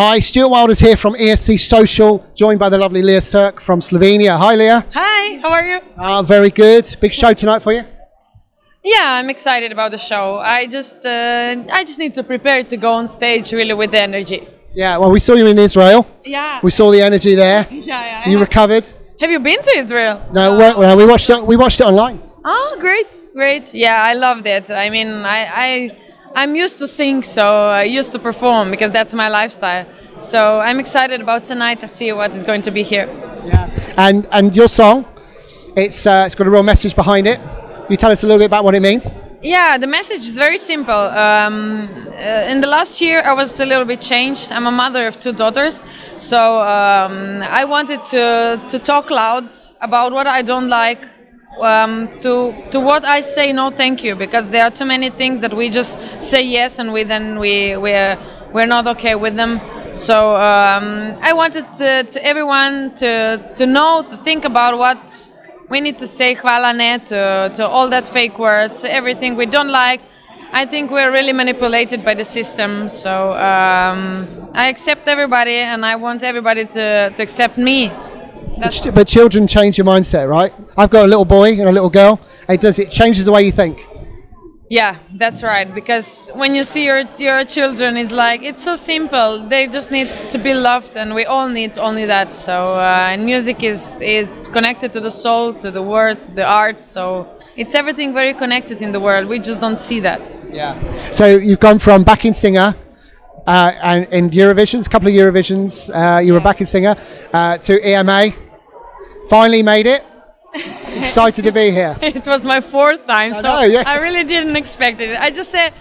Hi, Stuart Wilders here from ESC Social, joined by the lovely Lea Sirk from Slovenia. Hi, Lea. Hi, how are you? Uh, very good. Big show tonight for you. Yeah, I'm excited about the show. I just, uh, I just need to prepare to go on stage really with the energy. Yeah, well, we saw you in Israel. Yeah. We saw the energy there. yeah, yeah. You recovered. Have you been to Israel? No, we- well, we watched it. We watched it online. Oh, great, great. Yeah, I loved it. I mean, I, I, I'm used to sing, so I used to perform because that's my lifestyle. So I'm excited about tonight to see what is going to be here. Yeah. And and your song, it's uh, it's got a real message behind it. You tell us a little bit about what it means. Yeah, the message is very simple. Um, uh, in the last year, I was a little bit changed. I'm a mother of two daughters, so um, I wanted to to talk loud about what I don't like, um, to to what I say no, thank you, because there are too many things that we just say yes and we then we we're we're not okay with them. So um, I wanted to, to everyone to to know to think about what we need to say hvala ne to, to all that fake words, everything we don't like. I think we're really manipulated by the system. So um, I accept everybody, and I want everybody to, to accept me. That's But children change your mindset, right? I've got a little boy and a little girl. It does. It changes the way you think. Yeah, that's right. Because when you see your your children, it's like it's so simple. They just need to be loved, and we all need only that. So, uh, and music is is connected to the soul, to the word, to the art. So it's everything very connected in the world. We just don't see that. Yeah. So you've gone from backing singer. Uh, and in Eurovisions, a couple of Eurovisions, uh, you were a backing singer uh, to EMA. Finally made it. Excited to be here. it was my fourth time, so know, yeah. I really didn't expect it. I just said.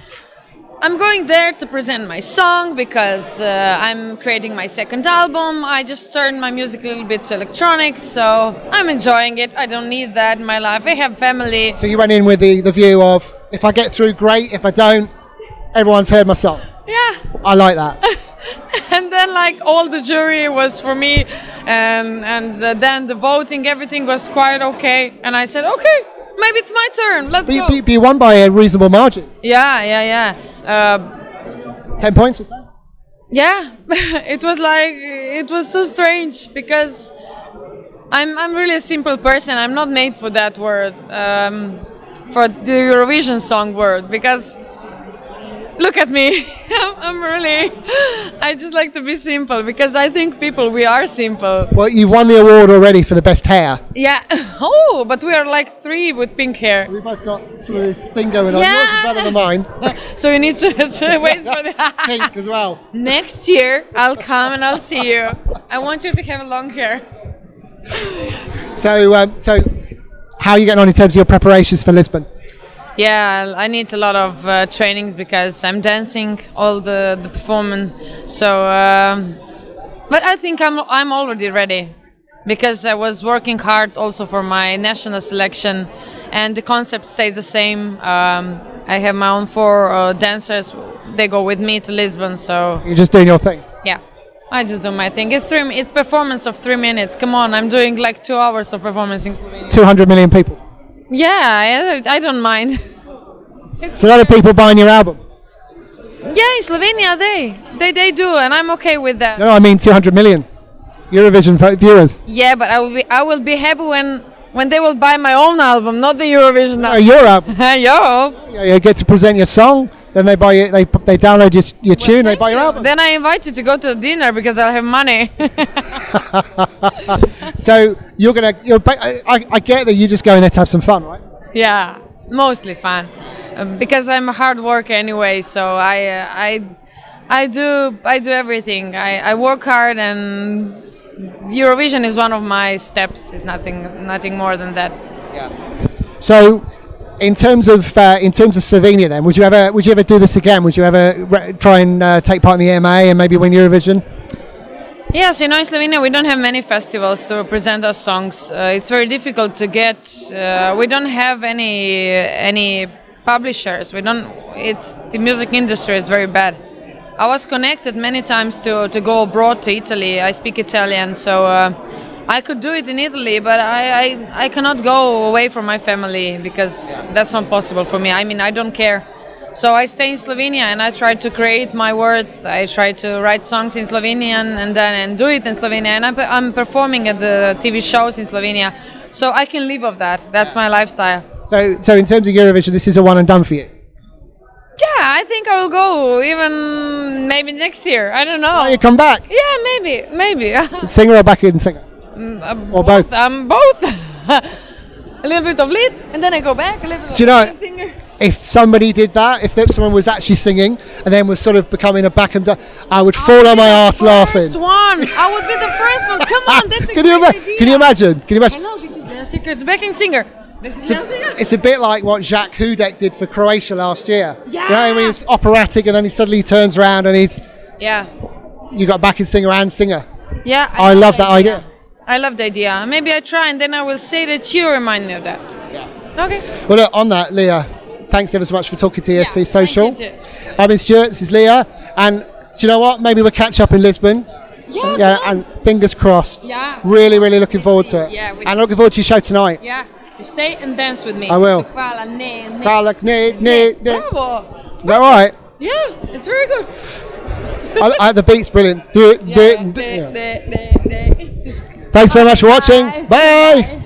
I'm going there to present my song because uh, I'm creating my second album. I just turned my music a little bit to electronic, so I'm enjoying it. I don't need that in my life. I have family. So you went in with the, the view of if I get through, great. If I don't, everyone's heard my song. Yeah. I like that. And then, like, all the jury was for me, and, and uh, then the voting, everything was quite okay. And I said, okay, maybe it's my turn. Let's you, go. but you won by a reasonable margin. Yeah, yeah, yeah. Uh, 10 points or so? yeah it was like it was so strange because i'm i'm really a simple person i'm not made for that word um, for the eurovision song word because look at me I'm, I'm really i just like to be simple because i think people we are simple Well, you won the award already for the best hair. yeah oh but we are like three with pink hair We both got sort of this thing going on. Yeah. Yours is better than mine. so you need to, to wait for the Pink as well. Next year, I'll come and I'll see you. I want you to have long hair. So, um, so how are you getting on in terms of your preparations for Lisbon? Yeah, I need a lot of uh, trainings because I'm dancing all the the performance. So, um, but I think I'm I'm already ready because I was working hard also for my national selection, and the concept stays the same. Um, I have my own four uh, dancers. They go with me to Lisbon. So You're just doing your thing. yeah. I just do my thing. It's three. It's performance of three minutes. Come on, I'm doing like two hours of performance in Slovenia. 200 million people. Yeah, I, I don't mind. It's a lot of people buying your album. Yeah, in Slovenia they they they do, and I'm okay with that. No, I mean 200 million Eurovision viewers. Yeah, but I will be I will be happy when when they will buy my own album, not the Eurovision Oh, album. your album. Yo. Yeah, you get to present your song, then they buy it, they they download your, your tune, they buy your album. Then I invite you to go to dinner because I'll have money. So you're gonna, you're, I, I I get that you just go in there to have some fun, right? yeah, mostly fun, Um, because I'm a hard worker anyway. So I uh, I I do I do everything. I, I work hard and Eurovision is one of my steps. It's nothing nothing more than that. Yeah. So, in terms of uh, in terms of Slovenia, then would you ever would you ever do this again? Would you ever re- try and uh, take part in the EMA and maybe win Eurovision? Yes, you know, in Slovenia we don't have many festivals to present our songs. Uh, it's very difficult to get. Uh, we don't have any any publishers. We don't. It's the music industry is very bad. I was connected many times to to go abroad to Italy. I speak Italian, so uh, I could do it in Italy, but I, I I cannot go away from my family because that's not possible for me. I mean, I don't care. So I stay in Slovenia and I try to create my word. I try to write songs in Slovenian and then and do it in Slovenia. And I'm, I'm performing at the TV shows in Slovenia, so I can live of that. That's my lifestyle. So, so in terms of Eurovision, this is a one and done for you. Yeah, I think I will go even maybe next year. I don't know. Oh, you come back, Yeah, maybe, maybe. singer or back in singer, Mm, or both. I'm both. Um, a little bit of lead, and then I go back. A little bit Do you know- singer. If somebody did that, if someone was actually singing and then was sort of becoming a back and done, I would fall on my ass laughing. First one. I would be the first one. Come on, that's a can you idea. can you imagine? Can you I imagine? know this is the secret's backing singer. This is It's singer. a, it's a bit like what Jacques Houdek did for Croatia last year. You know, Yeah. when he was operatic and then he suddenly turns around and he's Yeah, you got backing singer and singer. yeah. I love that idea. I love the idea. Maybe I try, and then I will say that you remind me of that. Yeah. Okay. Well, look, on that, Lea, thanks ever so much for talking to ESC Yeah, Social. I'm in Stuart, this is Lea, and do you know what? Maybe we'll catch up in Lisbon. Yeah. Yeah, and fingers crossed. Yeah. Really, really looking forward to it. Yeah, and looking forward to your show tonight. Yeah. You stay and dance with me. I will. Bravo. Is that all right? Yeah, it's very good. I, I, the beat's brilliant. Do it, do it. Thanks very much for watching. Bye. Bye.